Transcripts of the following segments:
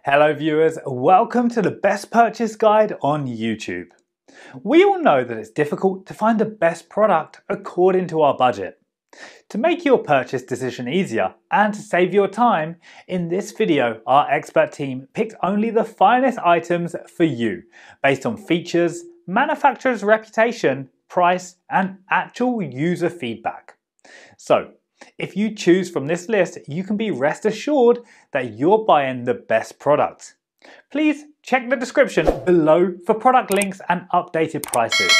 Hello viewers, welcome to the best purchase guide on YouTube. We all know that it's difficult to find the best product according to our budget. To make your purchase decision easier and to save your time, in this video our expert team picked only the finest items for you based on features, manufacturer's reputation, price and actual user feedback. So if you choose from this list, you can be rest assured that you're buying the best product. Please check the description below for product links and updated prices.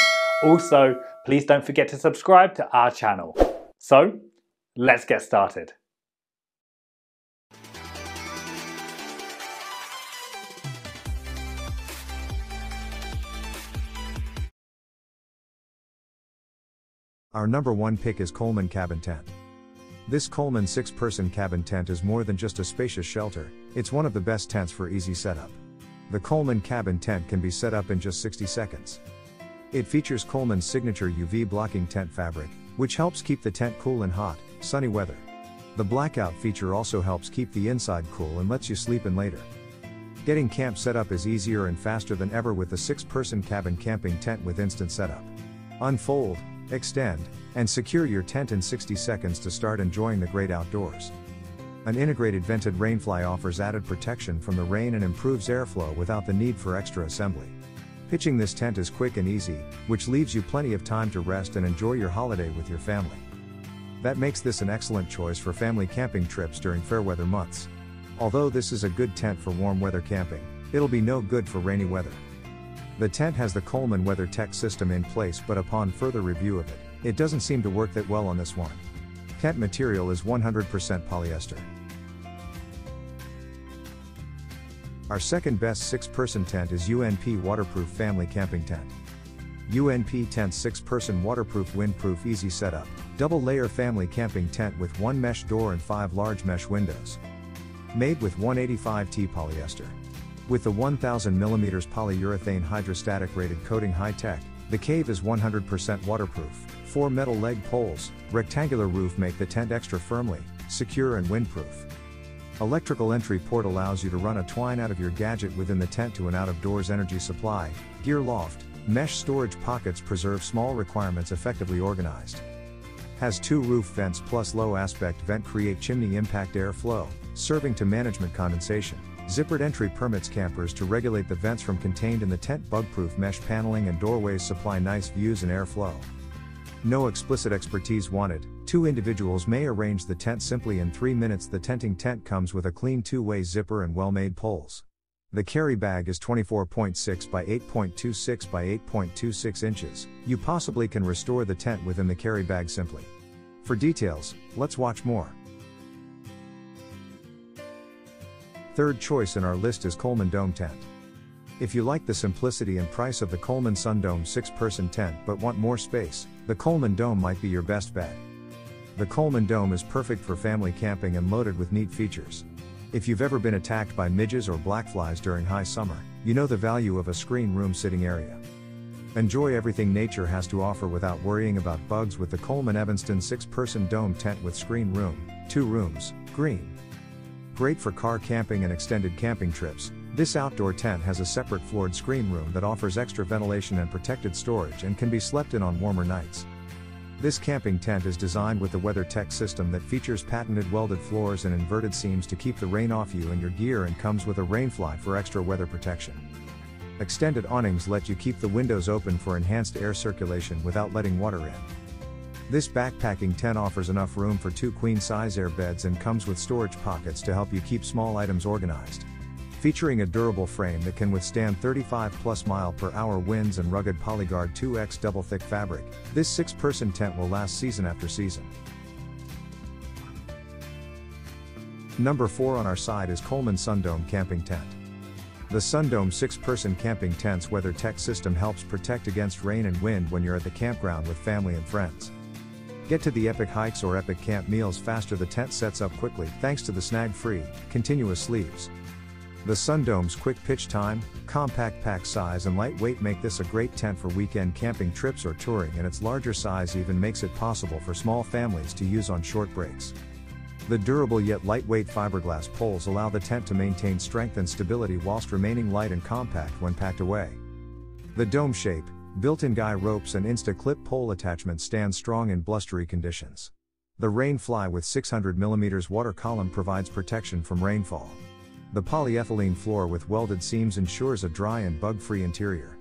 Also, please don't forget to subscribe to our channel. So, let's get started. Our number one pick is Coleman Cabin Tent. This Coleman 6 person cabin tent is more than just a spacious shelter, it's one of the best tents for easy setup. The Coleman cabin tent can be set up in just 60 seconds. It features Coleman's signature UV blocking tent fabric, which helps keep the tent cool in hot, sunny weather. The blackout feature also helps keep the inside cool and lets you sleep in later. Getting camp set up is easier and faster than ever with the 6 person cabin camping tent with instant setup. Unfold, extend, and secure your tent in 60 seconds to start enjoying the great outdoors. An integrated vented rainfly offers added protection from the rain and improves airflow without the need for extra assembly. Pitching this tent is quick and easy, which leaves you plenty of time to rest and enjoy your holiday with your family. That makes this an excellent choice for family camping trips during fair weather months. Although this is a good tent for warm weather camping, it'll be no good for rainy weather. The tent has the Coleman WeatherTec system in place but upon further review of it, it doesn't seem to work that well on this one. Tent material is 100% polyester. Our second best 6-person tent is UNP Waterproof Family Camping Tent. UNP Tent 6-person waterproof windproof easy setup, double layer family camping tent with one mesh door and 5 large mesh windows. Made with 185T polyester. With the 1000mm polyurethane hydrostatic rated coating high tech, the cave is 100% waterproof. Four metal leg poles, rectangular roof make the tent extra firmly, secure and windproof. Electrical entry port allows you to run a twine out of your gadget within the tent to an out of doors energy supply, gear loft, mesh storage pockets preserve small requirements effectively organized. Has two roof vents plus low aspect vent create chimney impact air flow, serving to management condensation. Zippered entry permits campers to regulate the vents from contained in the tent bug-proof mesh paneling and doorways supply nice views and airflow. No explicit expertise wanted, two individuals may arrange the tent simply in 3 minutes. The tenting tent comes with a clean two-way zipper and well-made poles. The carry bag is 24.6 by 8.26 by 8.26 inches. You possibly can restore the tent within the carry bag simply. For details, let's watch more. Third choice in our list is Coleman Dome Tent. If you like the simplicity and price of the Coleman Sundome 6 person tent but want more space, the Coleman Dome might be your best bet. The Coleman Dome is perfect for family camping and loaded with neat features. If you've ever been attacked by midges or blackflies during high summer, you know the value of a screen room sitting area. Enjoy everything nature has to offer without worrying about bugs with the Coleman Evanston 6 person dome tent with screen room, 2 rooms, green. Great for car camping and extended camping trips, this outdoor tent has a separate floored screen room that offers extra ventilation and protected storage and can be slept in on warmer nights. This camping tent is designed with the WeatherTec system that features patented welded floors and inverted seams to keep the rain off you and your gear and comes with a rainfly for extra weather protection. Extended awnings let you keep the windows open for enhanced air circulation without letting water in. This backpacking tent offers enough room for two queen size air beds and comes with storage pockets to help you keep small items organized. Featuring a durable frame that can withstand 35 plus mile per hour winds and rugged Polyguard 2X double thick fabric, this six person tent will last season after season. Number 4 on our side is Coleman Sundome Camping Tent. The Sundome 6 person camping tent's WeatherTec system helps protect against rain and wind when you're at the campground with family and friends. Get to the epic hikes or epic camp meals faster. The tent sets up quickly thanks to the snag free, continuous sleeves. The Sundome's quick pitch time, compact pack size and lightweight make this a great tent for weekend camping trips or touring and its larger size even makes it possible for small families to use on short breaks. The durable yet lightweight fiberglass poles allow the tent to maintain strength and stability whilst remaining light and compact when packed away. The dome shape, built-in guy ropes and Insta-clip pole attachments stand strong in blustery conditions. The Rainfly with 600mm water column provides protection from rainfall. The polyethylene floor with welded seams ensures a dry and bug-free interior.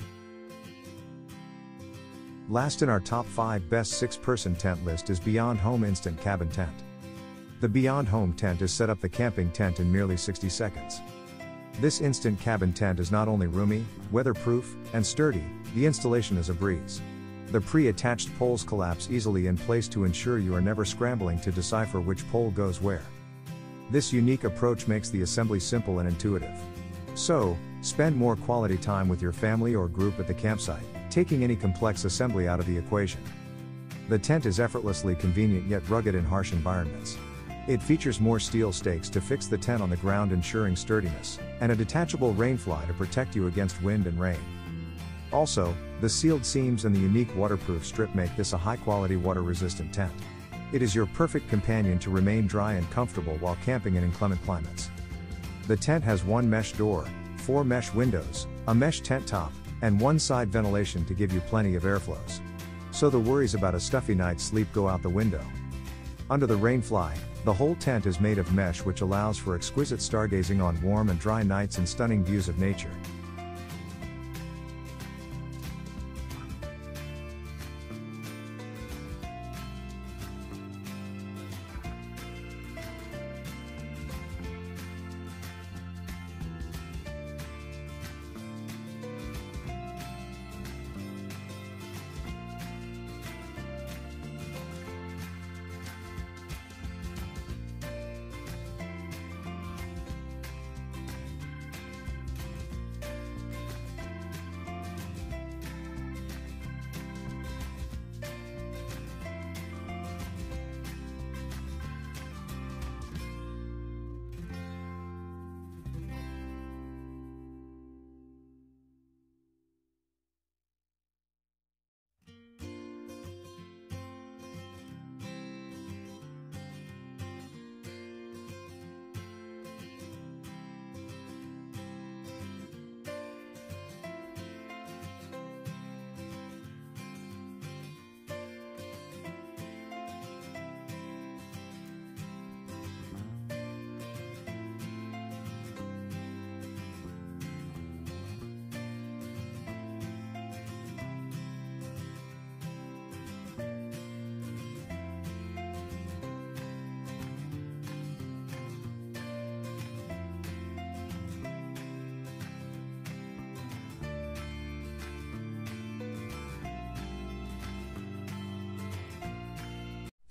Last in our top 5 best 6-person tent list is Beyond Home Instant Cabin Tent. The Beyond Home tent is set up the camping tent in merely 60 seconds. This instant cabin tent is not only roomy, weatherproof, and sturdy, the installation is a breeze. The pre-attached poles collapse easily in place to ensure you are never scrambling to decipher which pole goes where. This unique approach makes the assembly simple and intuitive. So, spend more quality time with your family or group at the campsite, taking any complex assembly out of the equation. The tent is effortlessly convenient yet rugged in harsh environments. It features more steel stakes to fix the tent on the ground ensuring sturdiness, and a detachable rainfly to protect you against wind and rain. Also, the sealed seams and the unique waterproof strip make this a high quality water resistant tent. It is your perfect companion to remain dry and comfortable while camping in inclement climates. The tent has one mesh door, four mesh windows, a mesh tent top, and one side ventilation to give you plenty of airflows. So the worries about a stuffy night's sleep go out the window. Under the rainfly, the whole tent is made of mesh which allows for exquisite stargazing on warm and dry nights and stunning views of nature.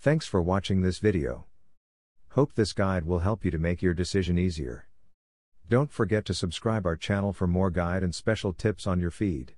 Thanks for watching this video. Hope this guide will help you to make your decision easier. Don't forget to subscribe our channel for more guide and special tips on your feed.